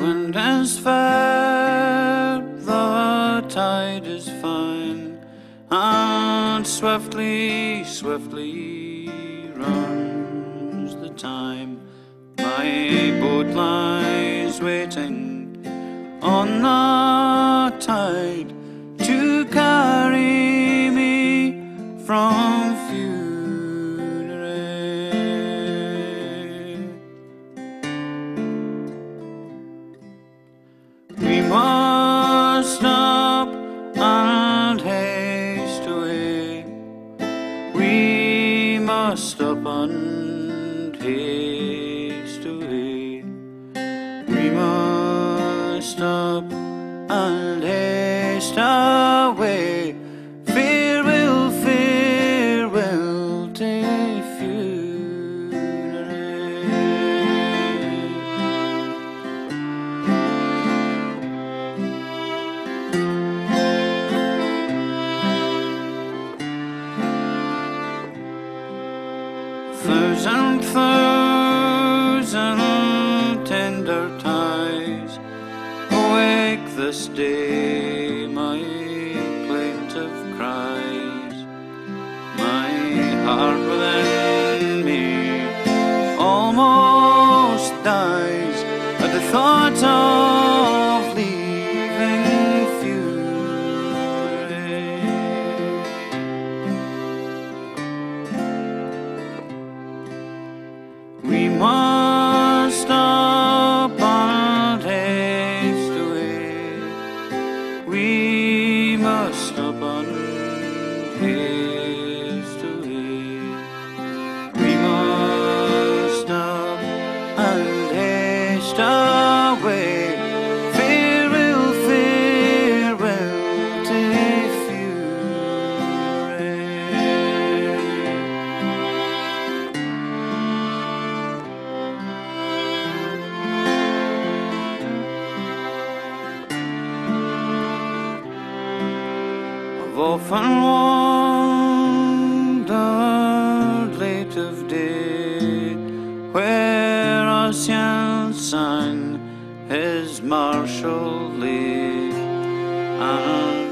wind is fair, the tide is fine, and swiftly, swiftly runs the time. My boat lies waiting on the tide Must stop and haste away. We must stop and haste away. Thousand, thousand tender ties awake this day my plaintive cries. My heart within me almost dies at the thought of must often wondered late of day where Ossian sang his martial lay, and